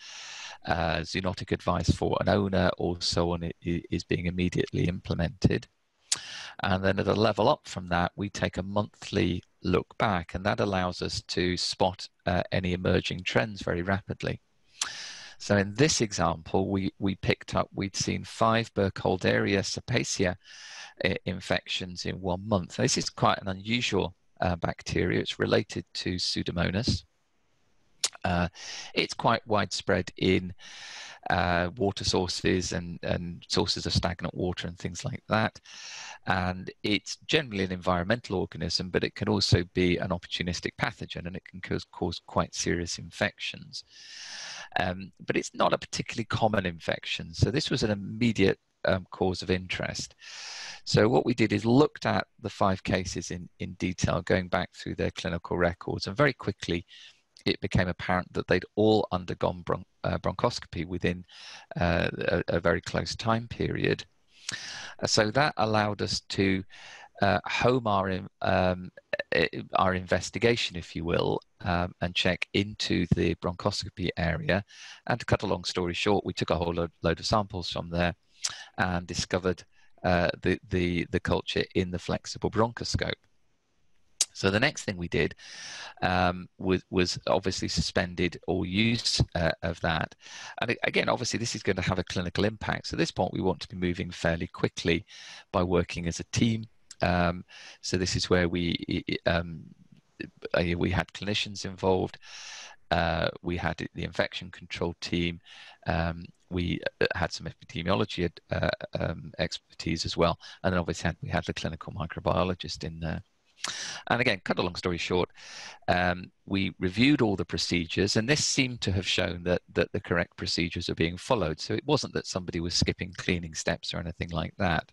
uh, zoonotic advice for an owner or so on is being immediately implemented. And then at a level up from that, we take a monthly look back, and that allows us to spot uh, any emerging trends very rapidly. So in this example, we, we picked up, we'd seen five Burkholderia cepacia uh, infections in one month. This is quite an unusual uh, bacteria. It's related to Pseudomonas. Uh, it's quite widespread in uh, water sources and, and sources of stagnant water and things like that. And it's generally an environmental organism, but it can also be an opportunistic pathogen and it can cause, cause quite serious infections. Um, but it's not a particularly common infection. So this was an immediate um, cause of interest. So what we did is looked at the five cases in, in detail, going back through their clinical records, and very quickly it became apparent that they'd all undergone bron uh, bronchoscopy within uh, a, a, very close time period. So that allowed us to uh, home our um, our investigation, if you will, um, and check into the bronchoscopy area. And to cut a long story short, we took a whole load, load of samples from there and discovered uh, the, the, the culture in the flexible bronchoscope. So the next thing we did um, was, was obviously suspended all use uh, of that. And again, obviously this is going to have a clinical impact. So at this point, we want to be moving fairly quickly by working as a team. Um, so this is where we um, uh, we had clinicians involved. Uh, we had the infection control team. Um, we uh, had some epidemiology uh, um, expertise as well, and then obviously had, we had the clinical microbiologist in there. And again, cut a long story short, um, we reviewed all the procedures, and this seemed to have shown that that the correct procedures are being followed. So it wasn't that somebody was skipping cleaning steps or anything like that.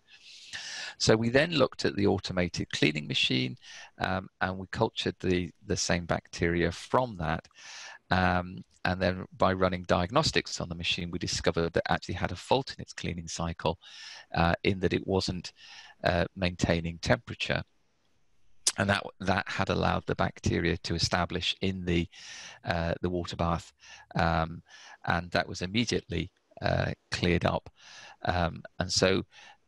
So we then looked at the automated cleaning machine, um, and we cultured the the same bacteria from that. Um, and then by running diagnostics on the machine, we discovered that actually had a fault in its cleaning cycle uh, in that it wasn't uh, maintaining temperature. And that, that had allowed the bacteria to establish in the, uh, the water bath. Um, and that was immediately uh, cleared up. Um, and so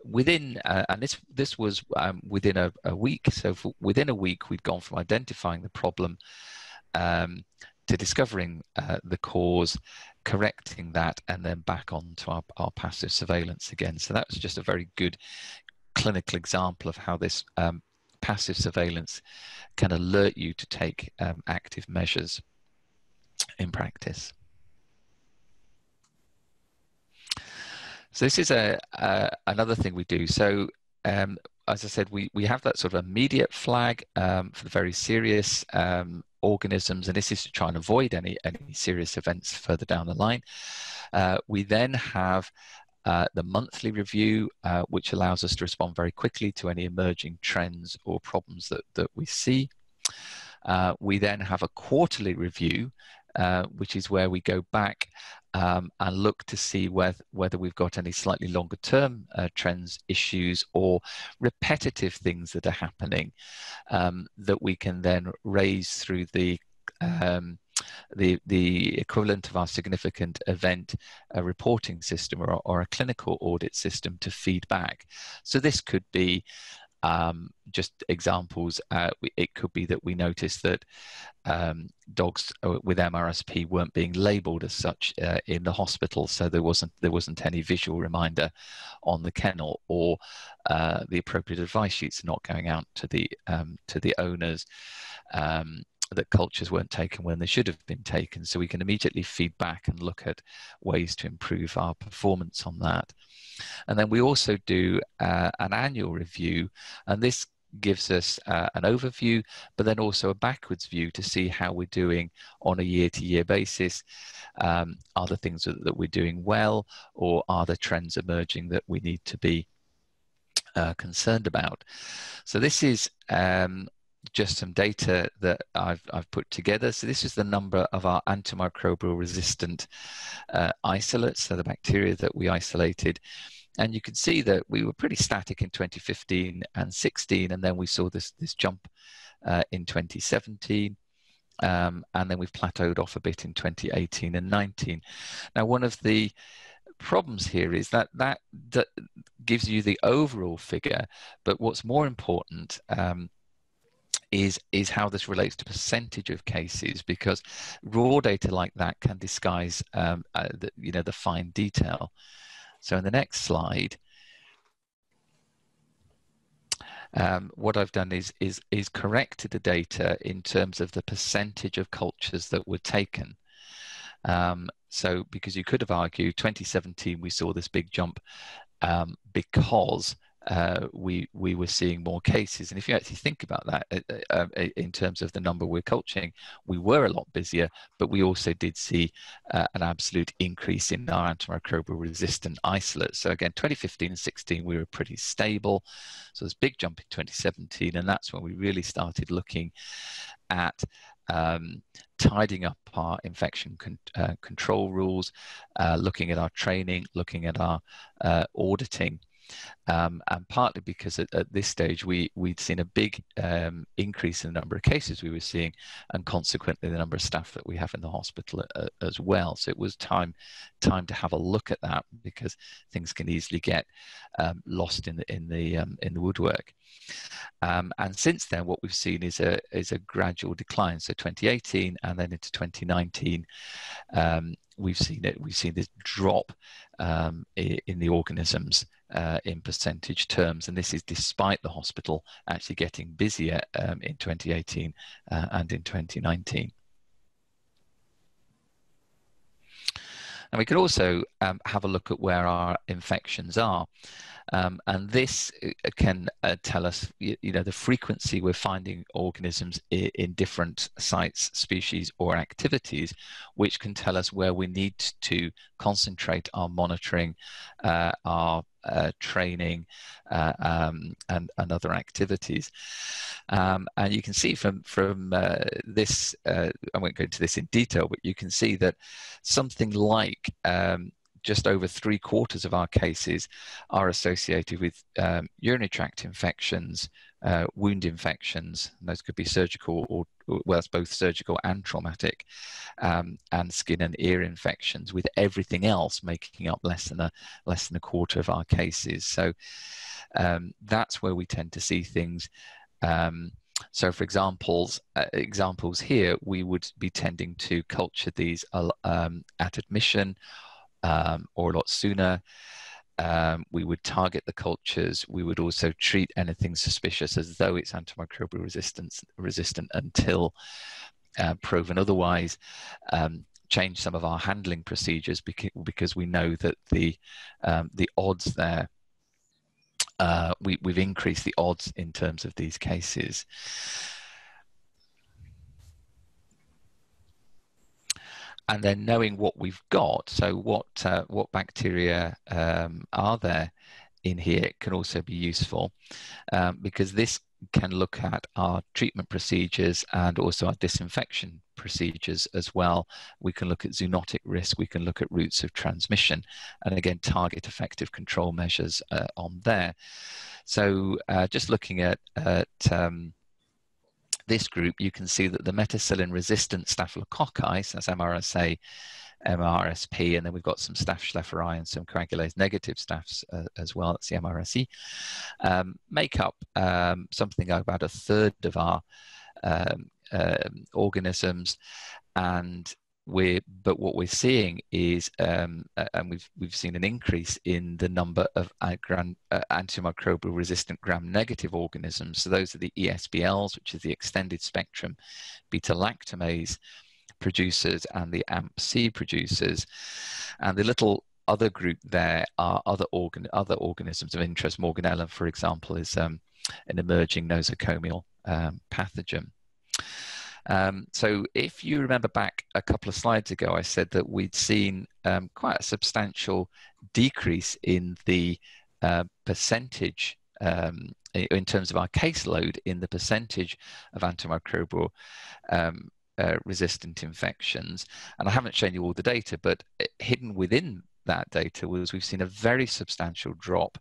within, uh, and this, this was um, within a, a, week. So within a week, we'd gone from identifying the problem um, to discovering uh, the cause, correcting that, and then back on to our, our passive surveillance again. So that was just a very good clinical example of how this um, passive surveillance can alert you to take um, active measures in practice. So this is a, a another thing we do. So um, as I said, we, we have that sort of immediate flag um, for the very serious um, organisms, and this is to try and avoid any, any serious events further down the line. Uh, we then have uh, the monthly review, uh, which allows us to respond very quickly to any emerging trends or problems that, that we see. Uh, we then have a quarterly review, uh, which is where we go back um, and look to see whether, whether we've got any slightly longer term uh, trends, issues, or repetitive things that are happening um, that we can then raise through the um, the the equivalent of our significant event reporting system or, or a clinical audit system to feedback. So this could be um, just examples, uh, it could be that we noticed that um, dogs uh, with MRSP weren't being labelled as such uh, in the hospital, so there wasn't there wasn't any visual reminder on the kennel, or uh, the appropriate advice sheets not going out to the um, to the owners. That cultures weren't taken when they should have been taken. So we can immediately feed back and look at ways to improve our performance on that. And then we also do uh, an annual review, and this gives us uh, an overview, but then also a backwards view to see how we're doing on a year to year basis. Um, are the things that, we're doing well, or are the trends emerging that we need to be uh, concerned about? So, this is um, just some data that I've, I've put together. So this is the number of our antimicrobial resistant uh, isolates, so the bacteria that we isolated. And you can see that we were pretty static in 2015 and 16, and then we saw this, this jump uh, in 2017. Um, and then we've plateaued off a bit in 2018 and 19. Now, one of the problems here is that that, that gives you the overall figure, but what's more important um, is is how this relates to percentage of cases because raw data like that can disguise um, uh, the, you know the fine detail. So in the next slide, um, what I've done is is is corrected the data in terms of the percentage of cultures that were taken. Um, so because you could have argued 2017 we saw this big jump um, because uh, we we were seeing more cases. And if you actually think about that uh, uh, uh, in terms of the number we're coaching, we were a lot busier, but we also did see uh, an absolute increase in our antimicrobial resistant isolates. So again, 2015 and 16 we were pretty stable. So there's a big jump in 2017, and that's when we really started looking at um, tidying up our infection con uh, control rules, uh, looking at our training, looking at our uh, auditing, um, and partly because at, at, this stage we we'd seen a big um, increase in the number of cases we were seeing, and consequently the number of staff that we have in the hospital uh, as well. So it was time time to have a look at that because things can easily get um, lost in the in the um, in the woodwork. Um, and since then, what we've seen is a is a gradual decline. So 2018 and then into 2019 um, we've seen it. We've seen this drop um, in the organisms uh, in percentage terms, and this is despite the hospital actually getting busier um, in 2018 uh, and in 2019. And we could also um, have a look at where our infections are. Um, and this uh, can uh, tell us, you, you, know, the frequency we're finding organisms in, in, different sites, species, or activities, which can tell us where we need to concentrate our monitoring, uh, our uh, training, uh, um, and, and other activities. Um, and you can see from from uh, this, I won't go into this in detail, but you can see that something like um, just over three quarters of our cases are associated with um, urinary tract infections, uh, wound infections, those could be surgical or, well, it's both surgical and traumatic, um, and skin and ear infections, with everything else making up less than a less than a quarter of our cases. So um, that's where we tend to see things. Um, so, for examples, uh, examples here, we would be tending to culture these uh, um, at admission um, or a lot sooner. Um, we would target the cultures. We would also treat anything suspicious as though it's antimicrobial resistance resistant until uh, proven otherwise. Um, change some of our handling procedures because, because we know that the um, the odds there uh, we, we've increased the odds in terms of these cases. And then knowing what we've got, so what uh, what bacteria um, are there in here can also be useful um, because this can look at our treatment procedures and also our disinfection procedures as well. We can look at zoonotic risk, we can look at routes of transmission, and again, target effective control measures uh, on there. So, uh, just looking at, at um, this group, you can see that the methicillin resistant staphylococci, so that's MRSA, MRSP, and then we've got some staph and some coagulase negative staphs uh, as well, that's the MRSE, um, make up um, something like about a third of our um, um organisms. And we're, but what we're seeing is, um, and we've we've seen an increase in the number of uh, gram, uh, antimicrobial resistant gram-negative organisms. So those are the ESBLs, which is the extended spectrum beta-lactamase producers, and the AMP-C producers, and the little other group there are other organ other organisms of interest. Morganella, for example, is um, an emerging nosocomial um, pathogen. Um, so if you remember back a couple of slides ago, I said that we'd seen um, quite a substantial decrease in the uh, percentage um, in terms of our caseload in the percentage of antimicrobial um, uh, resistant infections. And I haven't shown you all the data, but hidden within that data was we've seen a very substantial drop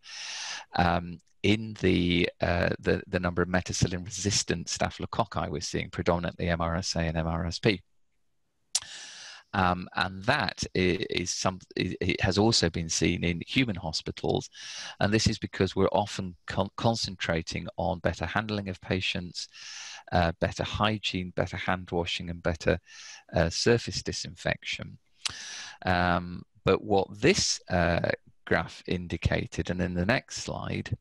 um, in the, uh, the, the number of methicillin resistant staphylococci we're seeing, predominantly MRSA and MRSP. Um, and that is some it has also been seen in human hospitals and this is because we're often con concentrating on better handling of patients uh, better hygiene better hand washing and better uh, surface disinfection um, but what this uh, graph indicated and in the next slide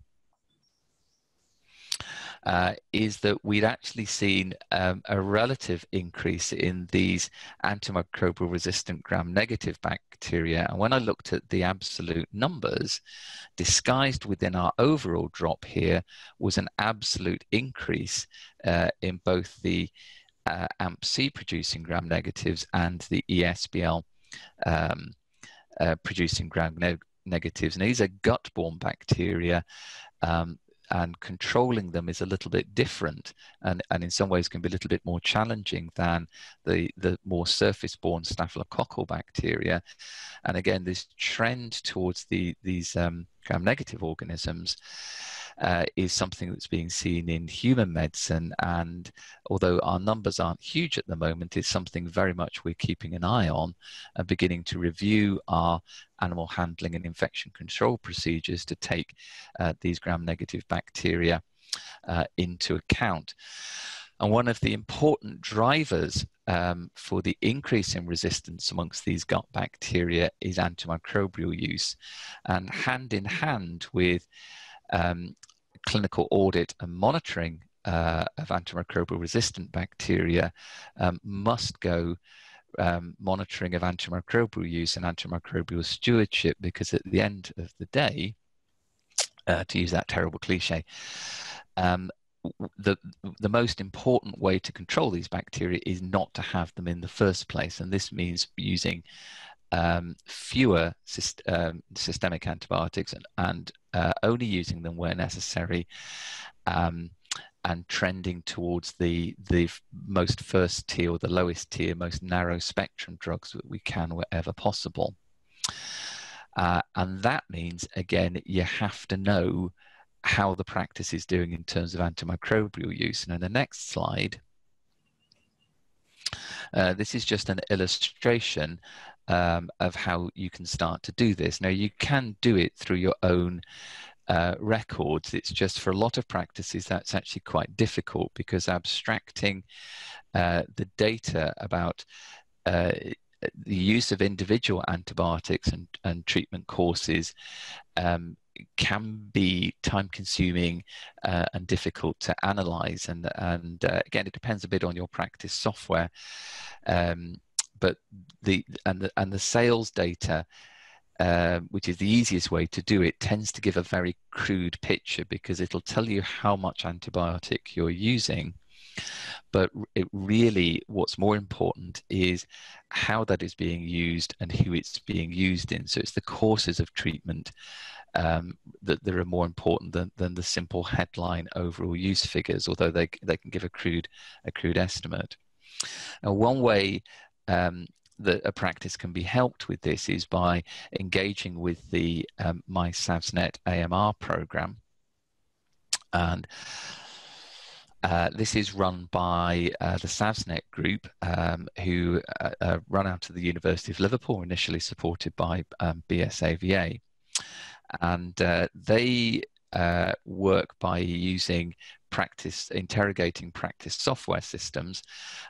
uh, is that we'd actually seen um, a relative increase in these antimicrobial resistant gram negative bacteria. And when I looked at the absolute numbers, disguised within our overall drop here was an absolute increase uh, in both the uh, AMP-C producing gram negatives and the ESBL um, uh, producing gram ne negatives. And these are gut-borne bacteria um, and controlling them is a little bit different and, and in some ways can be a little bit more challenging than the, the more surface-borne staphylococcal bacteria. And again, this trend towards the, these um, gram-negative organisms uh, is something that's being seen in human medicine. And although our numbers aren't huge at the moment, it's something very much we're keeping an eye on and beginning to review our animal handling and infection control procedures to take uh, these gram-negative bacteria uh, into account. And one of the important drivers um, for the increase in resistance amongst these gut bacteria is antimicrobial use. And hand in hand with um, clinical audit and monitoring uh, of antimicrobial resistant bacteria um, must go um, monitoring of antimicrobial use and antimicrobial stewardship because at the end of the day, uh, to use that terrible cliche, um, the the most important way to control these bacteria is not to have them in the first place, and this means using um, fewer syst um, systemic antibiotics and, and uh, only using them where necessary, um, and trending towards the the most first tier or the lowest tier, most narrow spectrum drugs that we can wherever possible. Uh, and that means again you have to know how the practice is doing in terms of antimicrobial use. And in the next slide, uh, this is just an illustration um, of how you can start to do this. Now, you can do it through your own uh, records. It's just for a lot of practices that's actually quite difficult because abstracting uh, the data about uh, the use of individual antibiotics and, and treatment courses um, can be time consuming uh, and difficult to analyze and and uh, again it depends a bit on your practice software um, but the and the and the sales data uh, which is the easiest way to do it tends to give a very crude picture because it'll tell you how much antibiotic you're using but it really what's more important is how that is being used and who it's being used in so it's the courses of treatment um, that, that are more important than, than the simple headline overall use figures, although they, they can give a crude, a crude estimate. Now, one way um, that a practice can be helped with this is by engaging with the um, MySavsNet AMR program. And uh, this is run by uh, the SavsNet group, um, who uh, uh, run out of the University of Liverpool, initially supported by um, BSAVA and uh, they uh, work by using practice interrogating practice software systems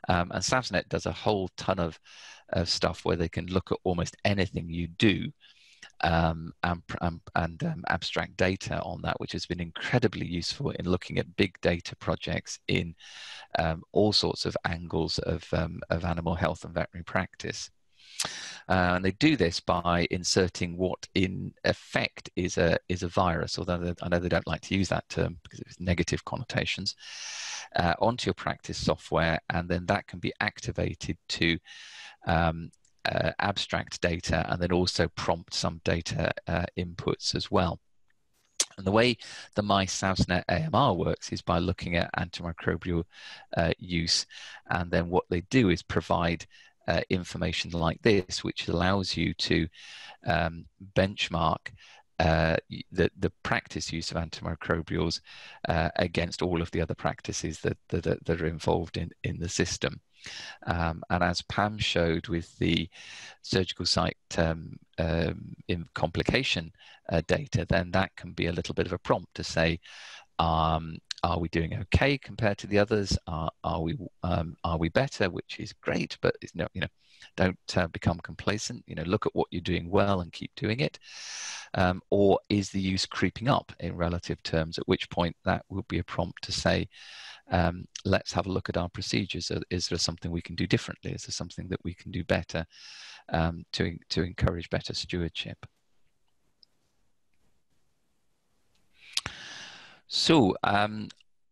um, and savsnet does a whole ton of, stuff where they can look at almost anything you do um, and, and, and um, abstract data on that, which has been incredibly useful in looking at big data projects in um, all sorts of angles of, um, of animal health and veterinary practice. Uh, and they do this by inserting what in effect is a is a virus, although I know they don't like to use that term because it has negative connotations, uh, onto your practice software, and then that can be activated to um, uh, abstract data and then also prompt some data uh, inputs as well. And the way the MySavsNet AMR works is by looking at antimicrobial uh, use, and then what they do is provide uh, information like this, which allows you to um, benchmark uh, the, the practice use of antimicrobials uh, against all of the other practices that, that, that are involved in, in the system. Um, and as Pam showed with the surgical site um, um, complication uh, data, then that can be a little bit of a prompt to say, um, are we doing okay compared to the others? Are, are we um, are we better? Which is great, but it's you know, don't uh, become complacent. You know, look at what you're doing well and keep doing it. Um, or is the use creeping up in relative terms? At which point that would be a prompt to say, um, let's have a look at our procedures. Is there something we can do differently? Is there something that we can do better um, to to encourage better stewardship? So um,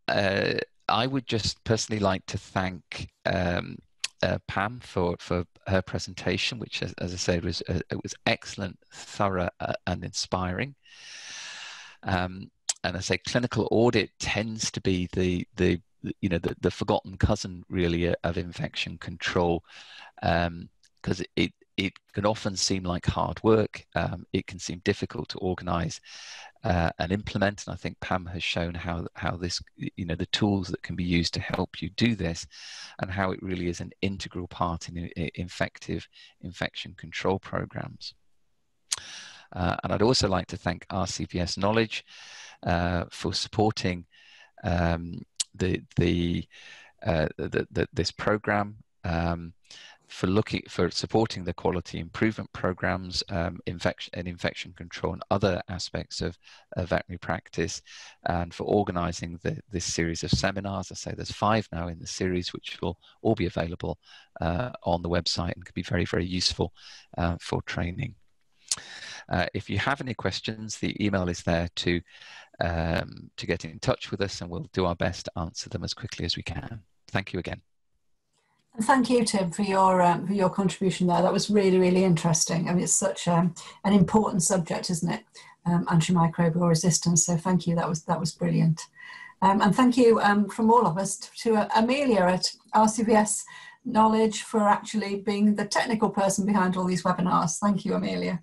uh, I would just personally like to thank um, uh, Pam for, for her presentation, which, as, as I said, was uh, it was excellent, thorough, uh, and inspiring. Um, and I say clinical audit tends to be the the you know the, the forgotten cousin really uh, of infection control because um, it it can often seem like hard work. Um, it can seem difficult to organize uh, and implement. And I think Pam has shown how how this, you know, the tools that can be used to help you do this, and how it really is an integral part in, in effective infection control programs. Uh, and I'd also like to thank RCVS Knowledge uh, for supporting um, the, the, uh, the, the, this program. Um, for looking for supporting the quality improvement programs, um, infection and infection control, and other aspects of, of veterinary practice, and for organising this series of seminars. I say there's five now in the series, which will all be available uh, on the website and could be very very useful uh, for training. Uh, if you have any questions, the email is there to um, to get in touch with us, and we'll do our best to answer them as quickly as we can. Thank you again. Thank you, Tim, for your um, for your contribution there. That was really, really interesting. I mean, it's such um, an important subject, isn't it? Um, antimicrobial resistance. So, thank you. That was that was brilliant. Um, and thank you um, from all of us to uh, Amelia at RCVS Knowledge for actually being the technical person behind all these webinars. Thank you, Amelia.